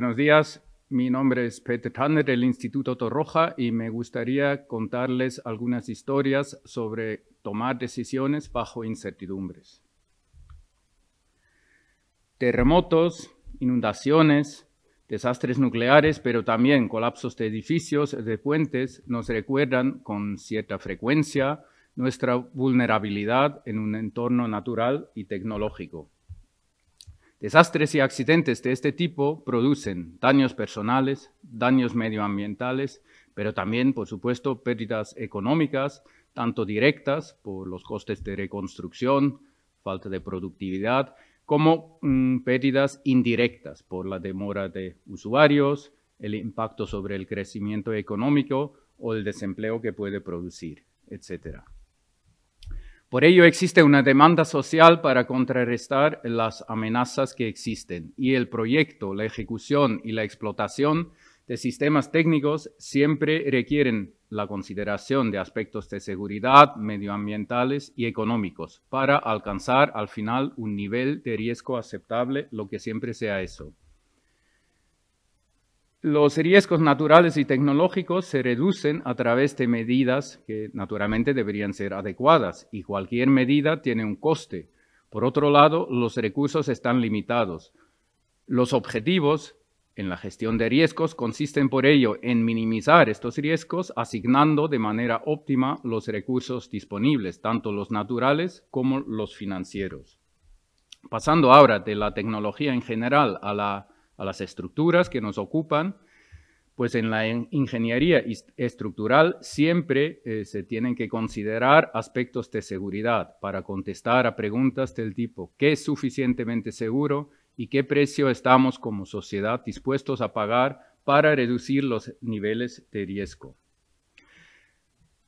Buenos días, mi nombre es Peter Tanner del Instituto Torroja y me gustaría contarles algunas historias sobre tomar decisiones bajo incertidumbres. Terremotos, inundaciones, desastres nucleares, pero también colapsos de edificios, de puentes, nos recuerdan con cierta frecuencia nuestra vulnerabilidad en un entorno natural y tecnológico. Desastres y accidentes de este tipo producen daños personales, daños medioambientales, pero también, por supuesto, pérdidas económicas, tanto directas por los costes de reconstrucción, falta de productividad, como mm, pérdidas indirectas por la demora de usuarios, el impacto sobre el crecimiento económico o el desempleo que puede producir, etc. Por ello existe una demanda social para contrarrestar las amenazas que existen y el proyecto, la ejecución y la explotación de sistemas técnicos siempre requieren la consideración de aspectos de seguridad, medioambientales y económicos para alcanzar al final un nivel de riesgo aceptable, lo que siempre sea eso. Los riesgos naturales y tecnológicos se reducen a través de medidas que naturalmente deberían ser adecuadas y cualquier medida tiene un coste. Por otro lado, los recursos están limitados. Los objetivos en la gestión de riesgos consisten por ello en minimizar estos riesgos asignando de manera óptima los recursos disponibles, tanto los naturales como los financieros. Pasando ahora de la tecnología en general a la a las estructuras que nos ocupan, pues en la ingeniería estructural siempre eh, se tienen que considerar aspectos de seguridad para contestar a preguntas del tipo ¿qué es suficientemente seguro y qué precio estamos como sociedad dispuestos a pagar para reducir los niveles de riesgo?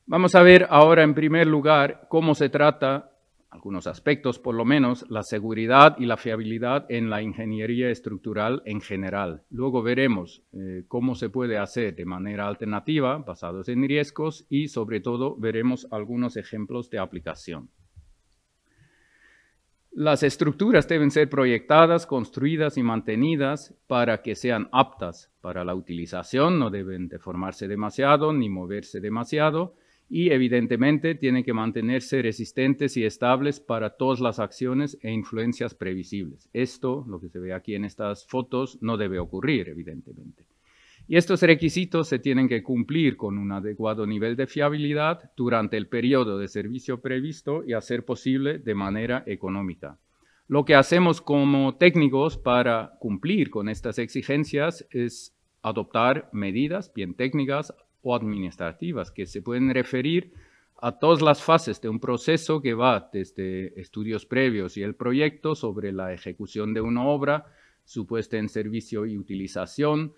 Vamos a ver ahora en primer lugar cómo se trata algunos aspectos, por lo menos, la seguridad y la fiabilidad en la ingeniería estructural en general. Luego veremos eh, cómo se puede hacer de manera alternativa, basados en riesgos, y sobre todo veremos algunos ejemplos de aplicación. Las estructuras deben ser proyectadas, construidas y mantenidas para que sean aptas para la utilización, no deben deformarse demasiado ni moverse demasiado, y evidentemente tienen que mantenerse resistentes y estables para todas las acciones e influencias previsibles. Esto, lo que se ve aquí en estas fotos, no debe ocurrir, evidentemente. Y estos requisitos se tienen que cumplir con un adecuado nivel de fiabilidad durante el periodo de servicio previsto y hacer posible de manera económica. Lo que hacemos como técnicos para cumplir con estas exigencias es adoptar medidas bien técnicas o administrativas que se pueden referir a todas las fases de un proceso que va desde estudios previos y el proyecto sobre la ejecución de una obra, su puesta en servicio y utilización,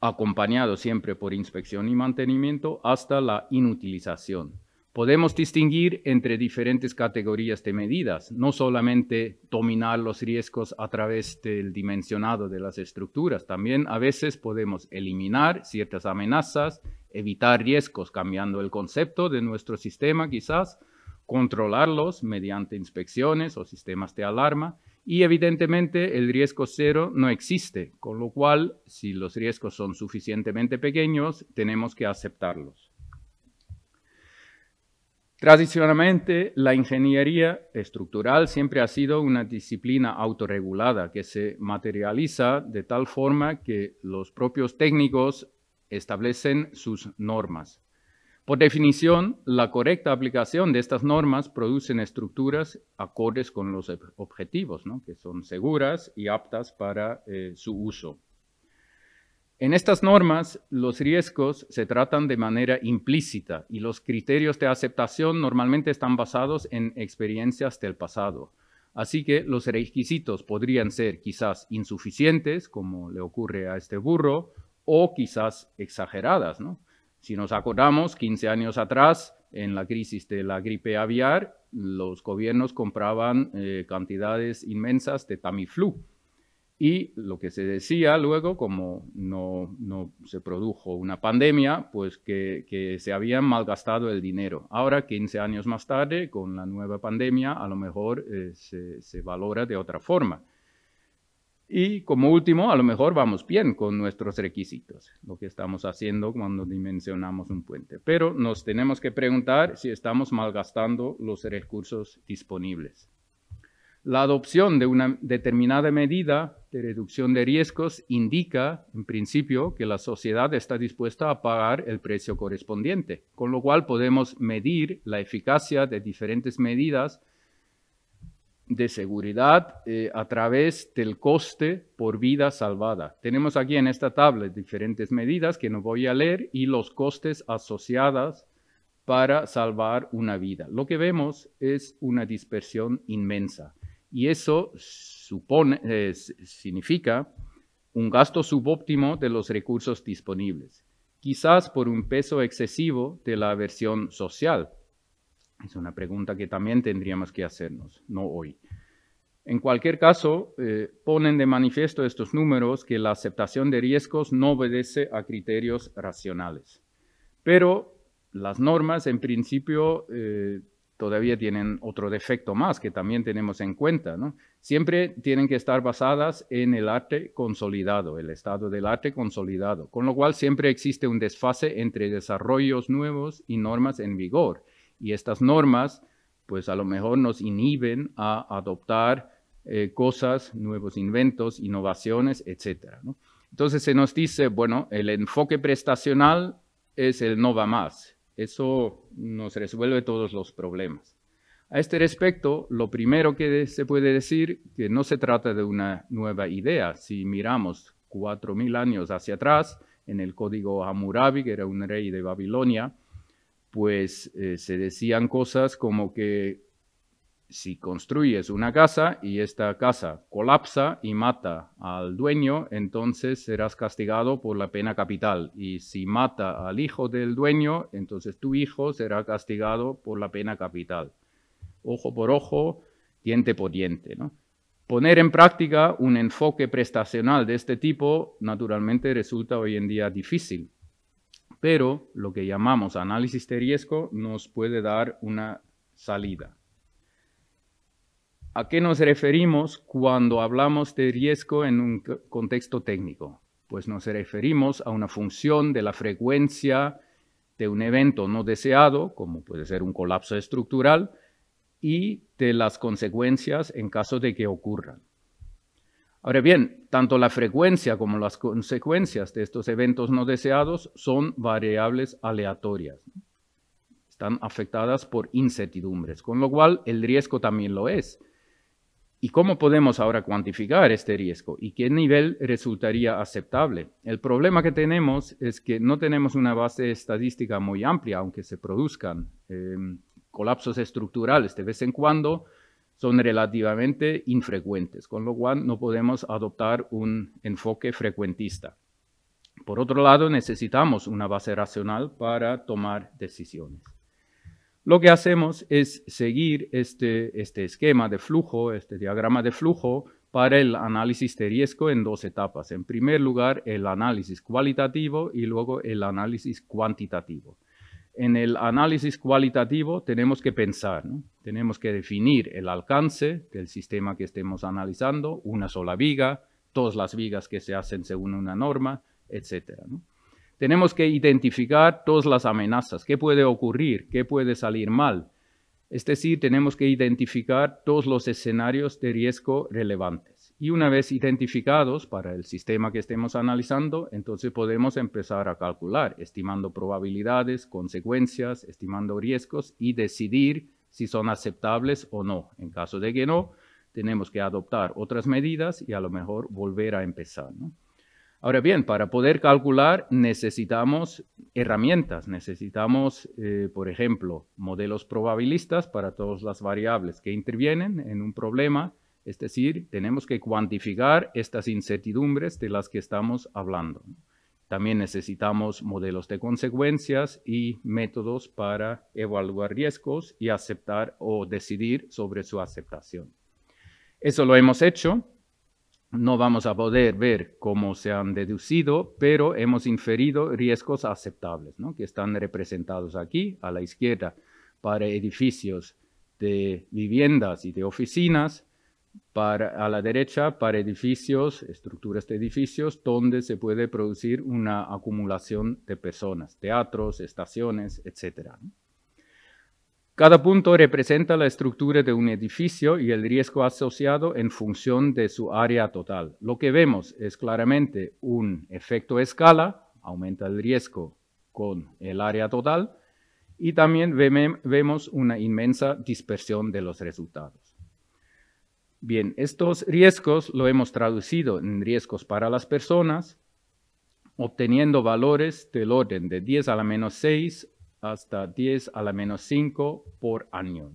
acompañado siempre por inspección y mantenimiento, hasta la inutilización. Podemos distinguir entre diferentes categorías de medidas, no solamente dominar los riesgos a través del dimensionado de las estructuras, también a veces podemos eliminar ciertas amenazas, evitar riesgos cambiando el concepto de nuestro sistema quizás, controlarlos mediante inspecciones o sistemas de alarma y evidentemente el riesgo cero no existe, con lo cual si los riesgos son suficientemente pequeños tenemos que aceptarlos. Tradicionalmente, la ingeniería estructural siempre ha sido una disciplina autorregulada que se materializa de tal forma que los propios técnicos establecen sus normas. Por definición, la correcta aplicación de estas normas producen estructuras acordes con los objetivos, que son seguras y aptas para eh, su uso. En estas normas, los riesgos se tratan de manera implícita y los criterios de aceptación normalmente están basados en experiencias del pasado. Así que los requisitos podrían ser quizás insuficientes, como le ocurre a este burro, o quizás exageradas. Si nos acordamos, 15 años atrás, en la crisis de la gripe aviar, los gobiernos compraban eh, cantidades inmensas de Tamiflu Y lo que se decía luego, como no, se produjo una pandemia, pues que, se habían malgastado el dinero. Ahora, 15 años más tarde, con la nueva pandemia, a lo mejor eh, se, valora de otra forma. Y como último, a lo mejor vamos bien con nuestros requisitos, lo que estamos haciendo cuando dimensionamos un puente. Pero nos tenemos que preguntar si estamos malgastando los recursos disponibles. La adopción de una determinada medida de reducción de riesgos indica, en principio, que la sociedad está dispuesta a pagar el precio correspondiente, con lo cual podemos medir la eficacia de diferentes medidas de seguridad eh, a través del coste por vida salvada. Tenemos aquí en esta tabla diferentes medidas que no voy a leer y los costes asociados para salvar una vida. Lo que vemos es una dispersión inmensa. Y eso supone, significa un gasto subóptimo de los recursos disponibles, quizás por un peso excesivo de la versión social. Es una pregunta que también tendríamos que hacernos, no hoy. En cualquier caso, eh, ponen de manifiesto estos números que la aceptación de riesgos no obedece a criterios racionales. Pero las normas, en principio, eh, todavía tienen otro defecto más que también tenemos en cuenta. ¿no? Siempre tienen que estar basadas en el arte consolidado, el estado del arte consolidado, con lo cual siempre existe un desfase entre desarrollos nuevos y normas en vigor. Y estas normas, pues a lo mejor nos inhiben a adoptar eh, cosas, nuevos inventos, innovaciones, etc. Entonces se nos dice, bueno, el enfoque prestacional es el no va más, eso nos resuelve todos los problemas. A este respecto, lo primero que se puede decir que no se trata de una nueva idea. Si miramos cuatro mil años hacia atrás, en el código Hammurabi, que era un rey de Babilonia, pues eh, se decían cosas como que si construyes una casa y esta casa colapsa y mata al dueño, entonces serás castigado por la pena capital. Y si mata al hijo del dueño, entonces tu hijo será castigado por la pena capital. Ojo por ojo, diente por diente. Poner en práctica un enfoque prestacional de este tipo naturalmente resulta hoy en día difícil, pero lo que llamamos análisis de riesgo nos puede dar una salida. ¿A qué nos referimos cuando hablamos de riesgo en un contexto técnico? Pues nos referimos a una función de la frecuencia de un evento no deseado, como puede ser un colapso estructural, y de las consecuencias en caso de que ocurran. Ahora bien, tanto la frecuencia como las consecuencias de estos eventos no deseados son variables aleatorias. Están afectadas por incertidumbres, con lo cual el riesgo también lo es. ¿Y cómo podemos ahora cuantificar este riesgo? ¿Y qué nivel resultaría aceptable? El problema que tenemos es que no tenemos una base estadística muy amplia, aunque se produzcan em, colapsos estructurales de vez en cuando, son relativamente infrecuentes, con lo cual no podemos adoptar un enfoque frecuentista. Por otro lado, necesitamos una base racional para tomar decisiones. Lo que hacemos es seguir este, este esquema de flujo, este diagrama de flujo, para el análisis de riesgo en dos etapas. En primer lugar, el análisis cualitativo y luego el análisis cuantitativo. En el análisis cualitativo tenemos que pensar, tenemos que definir el alcance del sistema que estemos analizando, una sola viga, todas las vigas que se hacen según una norma, etc. Tenemos que identificar todas las amenazas, qué puede ocurrir, qué puede salir mal. Es decir, tenemos que identificar todos los escenarios de riesgo relevantes. Y una vez identificados para el sistema que estemos analizando, entonces podemos empezar a calcular, estimando probabilidades, consecuencias, estimando riesgos y decidir si son aceptables o no. En caso de que no, tenemos que adoptar otras medidas y a lo mejor volver a empezar. Ahora bien, para poder calcular necesitamos herramientas, necesitamos, eh, por ejemplo, modelos probabilistas para todas las variables que intervienen en un problema, es decir, tenemos que cuantificar estas incertidumbres de las que estamos hablando. También necesitamos modelos de consecuencias y métodos para evaluar riesgos y aceptar o decidir sobre su aceptación. Eso lo hemos hecho no vamos a poder ver cómo se han deducido, pero hemos inferido riesgos aceptables, que están representados aquí a la izquierda para edificios de viviendas y de oficinas, para, a la derecha para edificios, estructuras de edificios, donde se puede producir una acumulación de personas, teatros, estaciones, etc. Cada punto representa la estructura de un edificio y el riesgo asociado en función de su área total. Lo que vemos es claramente un efecto escala, aumenta el riesgo con el área total, y también vemos una inmensa dispersión de los resultados. Bien, estos riesgos lo hemos traducido en riesgos para las personas, obteniendo valores del orden de 10 a la menos 6 hasta 10 a la menos 5 por año.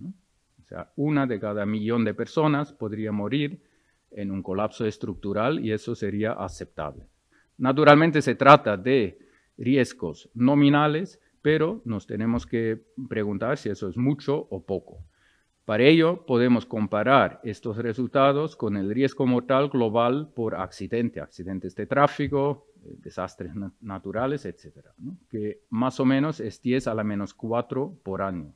O sea, una de cada millón de personas podría morir en un colapso estructural y eso sería aceptable. Naturalmente se trata de riesgos nominales, pero nos tenemos que preguntar si eso es mucho o poco. Para ello, podemos comparar estos resultados con el riesgo mortal global por accidente, accidentes de tráfico, eh, desastres naturales, etc., que más o menos es 10 a la menos 4 por año.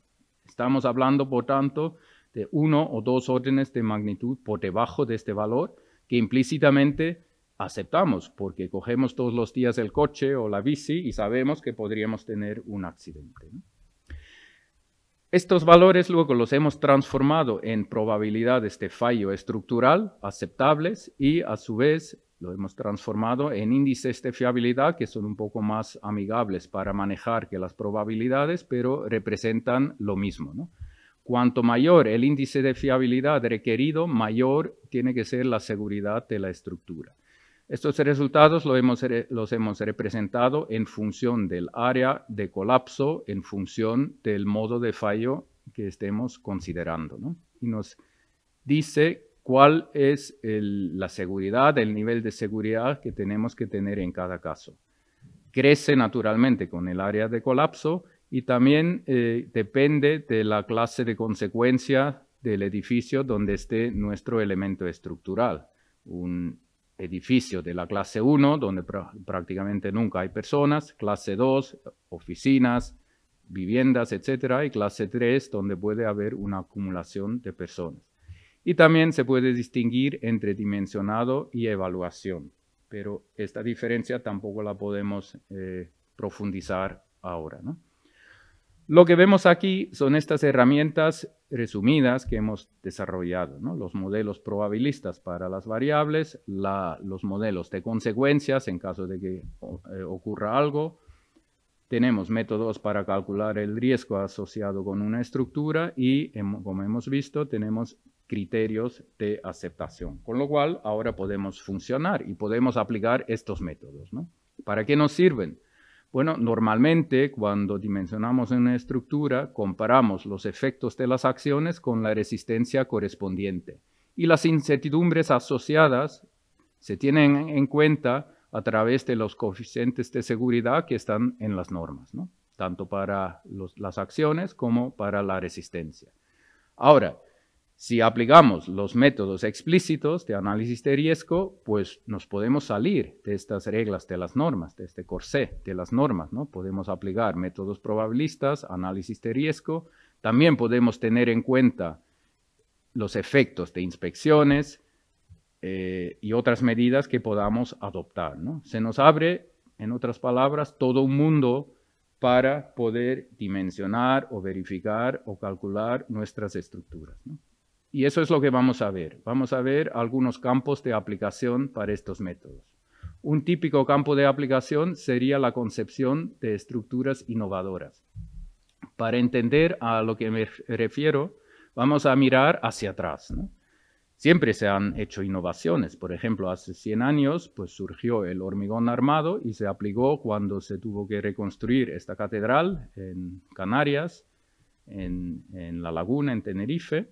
Estamos hablando, por tanto, de uno o dos órdenes de magnitud por debajo de este valor que implícitamente aceptamos porque cogemos todos los días el coche o la bici y sabemos que podríamos tener un accidente. Estos valores luego los hemos transformado en probabilidades de fallo estructural aceptables y a su vez lo hemos transformado en índices de fiabilidad que son un poco más amigables para manejar que las probabilidades, pero representan lo mismo. Cuanto mayor el índice de fiabilidad requerido, mayor tiene que ser la seguridad de la estructura. Estos resultados los hemos, representado en función del área de colapso, en función del modo de fallo que estemos considerando. Y nos dice cuál es la seguridad, el nivel de seguridad que tenemos que tener en cada caso. Crece naturalmente con el área de colapso y también eh, depende de la clase de consecuencia del edificio donde esté nuestro elemento estructural. Un edificio de la clase 1, donde prácticamente nunca hay personas, clase 2, oficinas, viviendas, etcétera, y clase 3, donde puede haber una acumulación de personas. Y también se puede distinguir entre dimensionado y evaluación, pero esta diferencia tampoco la podemos eh, profundizar ahora. ¿no? Lo que vemos aquí son estas herramientas resumidas que hemos desarrollado, los modelos probabilistas para las variables, los modelos de consecuencias en caso de que eh, ocurra algo, tenemos métodos para calcular el riesgo asociado con una estructura y, como hemos visto, tenemos criterios de aceptación, con lo cual ahora podemos funcionar y podemos aplicar estos métodos. ¿Para qué nos sirven? Bueno, normalmente cuando dimensionamos una estructura, comparamos los efectos de las acciones con la resistencia correspondiente. Y las incertidumbres asociadas se tienen en cuenta a través de los coeficientes de seguridad que están en las normas, tanto para las acciones como para la resistencia. Ahora, si aplicamos los métodos explícitos de análisis de riesgo, pues nos podemos salir de estas reglas de las normas, de este corsé de las normas, ¿no? Podemos aplicar métodos probabilistas, análisis de riesgo, también podemos tener en cuenta los efectos de inspecciones eh, y otras medidas que podamos adoptar, ¿no? Se nos abre, en otras palabras, todo un mundo para poder dimensionar o verificar o calcular nuestras estructuras. Y eso es lo que vamos a ver. Vamos a ver algunos campos de aplicación para estos métodos. Un típico campo de aplicación sería la concepción de estructuras innovadoras. Para entender a lo que me refiero, vamos a mirar hacia atrás. Siempre se han hecho innovaciones. Por ejemplo, hace 100 años pues, surgió el hormigón armado y se aplicó cuando se tuvo que reconstruir esta catedral en Canarias, en, en La Laguna, en Tenerife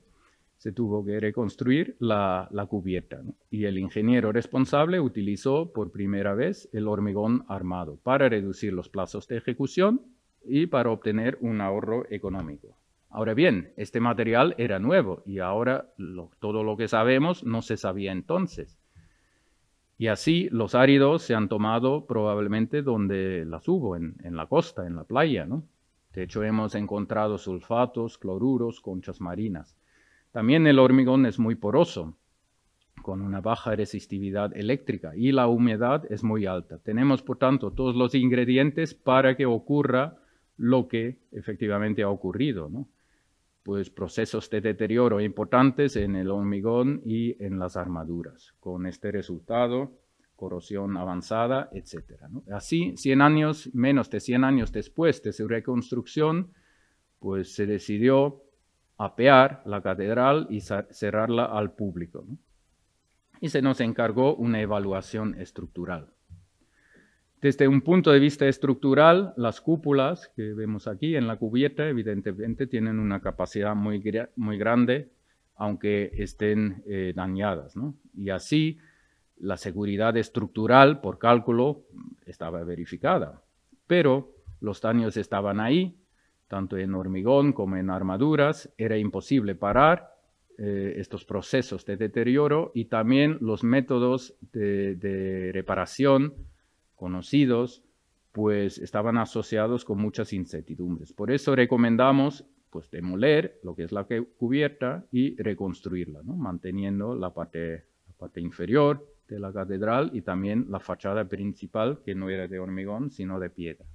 se tuvo que reconstruir la, cubierta y el ingeniero responsable utilizó por primera vez el hormigón armado para reducir los plazos de ejecución y para obtener un ahorro económico. Ahora bien, este material era nuevo y ahora todo lo que sabemos no se sabía entonces. Y así los áridos se han tomado probablemente donde las hubo, en, la costa, en la playa, ¿no? De hecho, hemos encontrado sulfatos, cloruros, conchas marinas. También el hormigón es muy poroso, con una baja resistividad eléctrica y la humedad es muy alta. Tenemos, por tanto, todos los ingredientes para que ocurra lo que efectivamente ha ocurrido. Pues procesos de deterioro importantes en el hormigón y en las armaduras, con este resultado, corrosión avanzada, etc. Así, 100 años, menos de 100 años después de su reconstrucción, pues se decidió apear la catedral y cerrarla al público. y se nos encargó una evaluación estructural. Desde un punto de vista estructural, las cúpulas que vemos aquí en la cubierta evidentemente tienen una capacidad muy, muy grande, aunque estén eh, dañadas. Y así la seguridad estructural por cálculo estaba verificada. Pero los daños estaban ahí, tanto en hormigón como en armaduras, era imposible parar eh, estos procesos de deterioro y también los métodos de, reparación conocidos pues estaban asociados con muchas incertidumbres. Por eso recomendamos pues demoler lo que es la cubierta y reconstruirla, manteniendo la parte, la parte inferior de la catedral y también la fachada principal que no era de hormigón sino de piedra.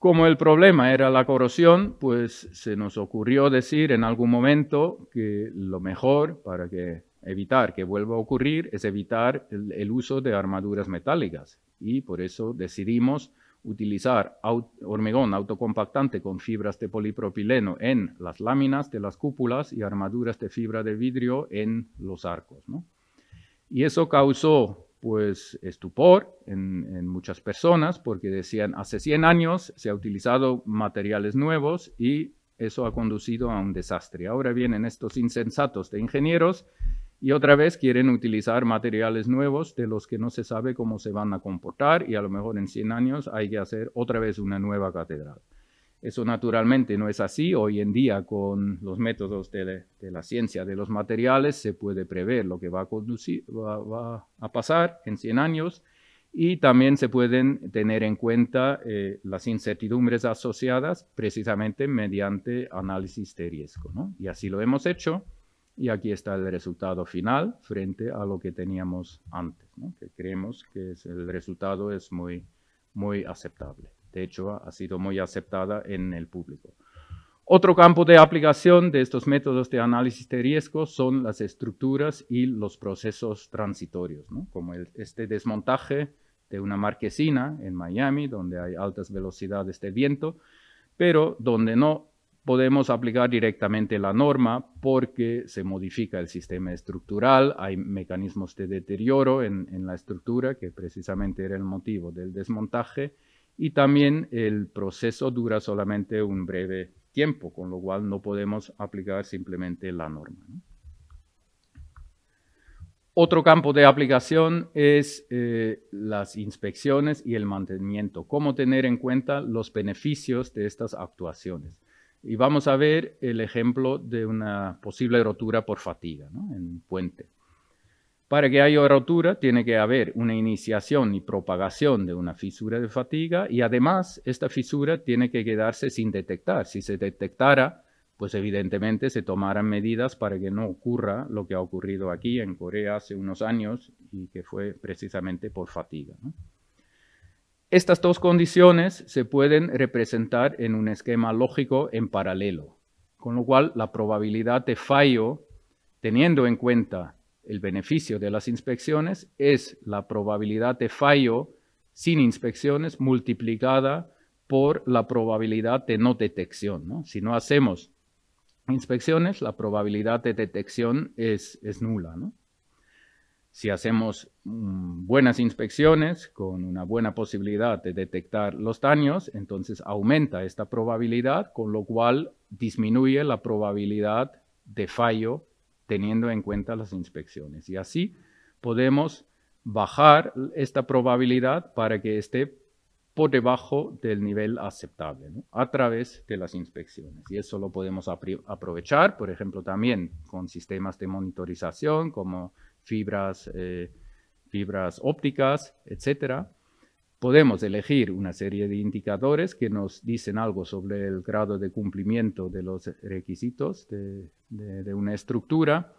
Como el problema era la corrosión, pues se nos ocurrió decir en algún momento que lo mejor para que evitar que vuelva a ocurrir es evitar el, uso de armaduras metálicas y por eso decidimos utilizar hormigón autocompactante con fibras de polipropileno en las láminas de las cúpulas y armaduras de fibra de vidrio en los arcos. Y eso causó pues estupor en, muchas personas porque decían, hace 100 años se ha utilizado materiales nuevos y eso ha conducido a un desastre. Ahora vienen estos insensatos de ingenieros y otra vez quieren utilizar materiales nuevos de los que no se sabe cómo se van a comportar y a lo mejor en 100 años hay que hacer otra vez una nueva catedral. Eso naturalmente no es así. Hoy en día con los métodos de, la ciencia de los materiales se puede prever lo que va a, pasar en 100 años y también se pueden tener en cuenta eh, las incertidumbres asociadas precisamente mediante análisis de riesgo. Y así lo hemos hecho y aquí está el resultado final frente a lo que teníamos antes, que creemos que el resultado es muy, muy aceptable. De hecho, ha sido muy aceptada en el público. Otro campo de aplicación de estos métodos de análisis de riesgo son las estructuras y los procesos transitorios, como este desmontaje de una marquesina en Miami, donde hay altas velocidades de viento, pero donde no podemos aplicar directamente la norma porque se modifica el sistema estructural, hay mecanismos de deterioro en la estructura, que precisamente era el motivo del desmontaje, y también el proceso dura solamente un breve tiempo, con lo cual no podemos aplicar simplemente la norma. Otro campo de aplicación es eh, las inspecciones y el mantenimiento, cómo tener en cuenta los beneficios de estas actuaciones. Y vamos a ver el ejemplo de una posible rotura por fatiga en un puente. Para que haya rotura tiene que haber una iniciación y propagación de una fisura de fatiga y además esta fisura tiene que quedarse sin detectar. Si se detectara, pues evidentemente se tomarán medidas para que no ocurra lo que ha ocurrido aquí en Corea hace unos años y que fue precisamente por fatiga. Estas dos condiciones se pueden representar en un esquema lógico en paralelo, con lo cual la probabilidad de fallo, teniendo en cuenta el beneficio de las inspecciones es la probabilidad de fallo sin inspecciones multiplicada por la probabilidad de no detección. Si no hacemos inspecciones, la probabilidad de detección es, nula. Si hacemos mm, buenas inspecciones con una buena posibilidad de detectar los daños, entonces aumenta esta probabilidad, con lo cual disminuye la probabilidad de fallo teniendo en cuenta las inspecciones. Y así podemos bajar esta probabilidad para que esté por debajo del nivel aceptable a través de las inspecciones. Y eso lo podemos aprovechar, por ejemplo, también con sistemas de monitorización como fibras, eh, fibras ópticas, etc., podemos elegir una serie de indicadores que nos dicen algo sobre el grado de cumplimiento de los requisitos de una estructura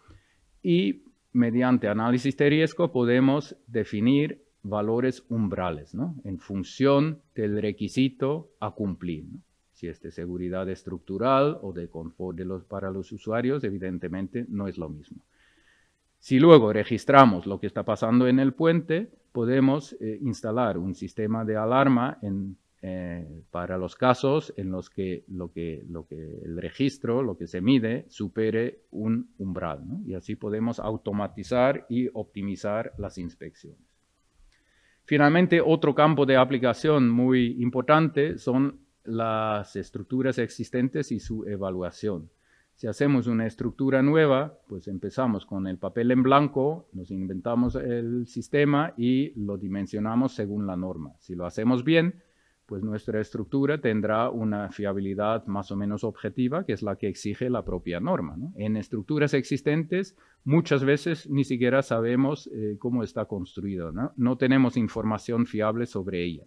y mediante análisis de riesgo podemos definir valores umbrales, ¿no? En función del requisito a cumplir, Si es de seguridad estructural o de confort para los usuarios, evidentemente no es lo mismo. Si luego registramos lo que está pasando en el puente, podemos eh, instalar un sistema de alarma eh, para los casos en los que lo, que lo que el registro, lo que se mide, supere un umbral. Y así podemos automatizar y optimizar las inspecciones. Finalmente, otro campo de aplicación muy importante son las estructuras existentes y su evaluación. Si hacemos una estructura nueva, pues empezamos con el papel en blanco, nos inventamos el sistema y lo dimensionamos según la norma. Si lo hacemos bien, pues nuestra estructura tendrá una fiabilidad más o menos objetiva, que es la que exige la propia norma. En estructuras existentes muchas veces ni siquiera sabemos eh, cómo está construida, ¿no? tenemos información fiable sobre ella.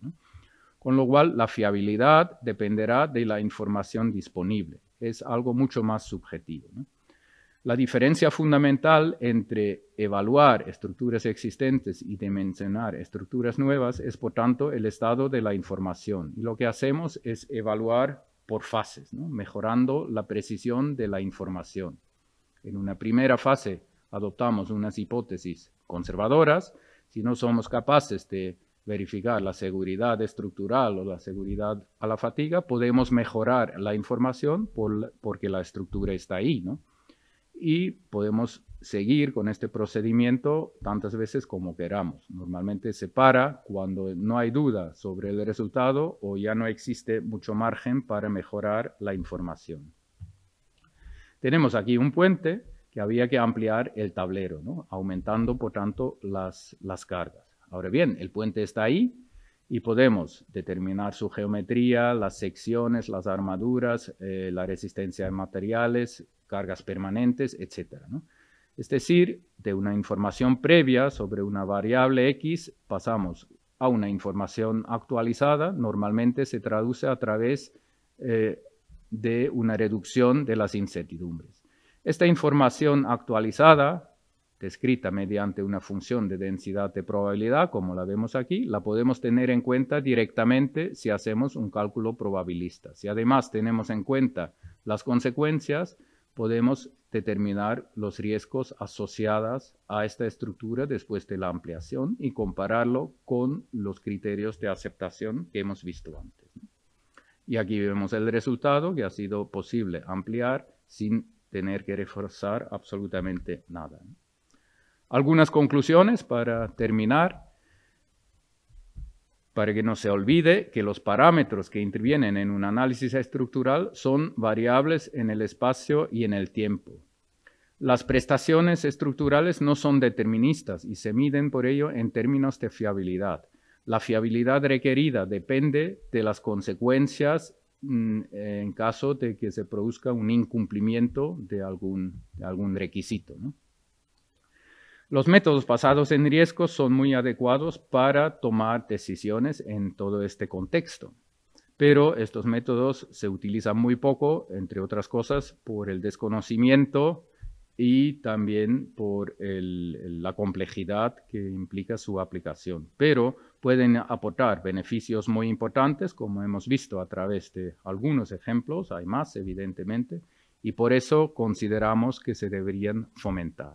Con lo cual, la fiabilidad dependerá de la información disponible. Es algo mucho más subjetivo. La diferencia fundamental entre evaluar estructuras existentes y dimensionar estructuras nuevas es, por tanto, el estado de la información. Y lo que hacemos es evaluar por fases, mejorando la precisión de la información. En una primera fase adoptamos unas hipótesis conservadoras. Si no somos capaces de verificar la seguridad estructural o la seguridad a la fatiga, podemos mejorar la información porque la estructura está ahí. ¿no? y podemos seguir con este procedimiento tantas veces como queramos. Normalmente se para cuando no hay duda sobre el resultado o ya no existe mucho margen para mejorar la información. Tenemos aquí un puente que había que ampliar el tablero, aumentando por tanto las, cargas. Ahora bien, el puente está ahí y podemos determinar su geometría, las secciones, las armaduras, eh, la resistencia de materiales, cargas permanentes, etc. Es decir, de una información previa sobre una variable X pasamos a una información actualizada, normalmente se traduce a través eh, de una reducción de las incertidumbres. Esta información actualizada, descrita mediante una función de densidad de probabilidad, como la vemos aquí, la podemos tener en cuenta directamente si hacemos un cálculo probabilista. Si además tenemos en cuenta las consecuencias, podemos determinar los riesgos asociados a esta estructura después de la ampliación y compararlo con los criterios de aceptación que hemos visto antes. Y aquí vemos el resultado que ha sido posible ampliar sin tener que reforzar absolutamente nada. Algunas conclusiones para terminar para que no se olvide que los parámetros que intervienen en un análisis estructural son variables en el espacio y en el tiempo. Las prestaciones estructurales no son deterministas y se miden por ello en términos de fiabilidad. La fiabilidad requerida depende de las consecuencias mm, en caso de que se produzca un incumplimiento de algún, requisito. ¿no? Los métodos basados en riesgos son muy adecuados para tomar decisiones en todo este contexto, pero estos métodos se utilizan muy poco, entre otras cosas, por el desconocimiento y también por la complejidad que implica su aplicación. Pero pueden aportar beneficios muy importantes, como hemos visto a través de algunos ejemplos, hay más evidentemente, y por eso consideramos que se deberían fomentar.